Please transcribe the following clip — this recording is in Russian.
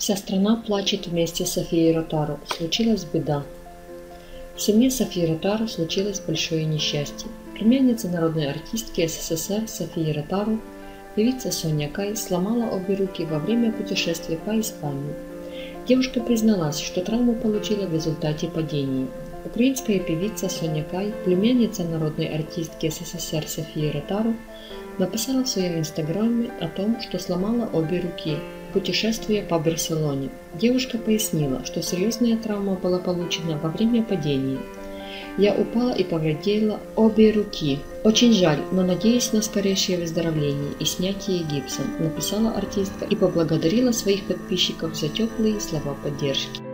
Вся страна плачет вместе с Софией Ротару. Случилась беда. В семье Софии Ротару случилось большое несчастье. Племянница народной артистки СССР Софии Ротару, певица Соня Кай, сломала обе руки во время путешествия по Испании. Девушка призналась, что травму получила в результате падения. Украинская певица Соня Кай, племянница народной артистки СССР Софии Ротару, написала в своем инстаграме о том, что сломала обе руки путешествуя по Барселоне. Девушка пояснила, что серьезная травма была получена во время падения. Я упала и повредила обе руки. Очень жаль, но надеюсь на скорейшее выздоровление и снятие гипса, написала артистка и поблагодарила своих подписчиков за теплые слова поддержки.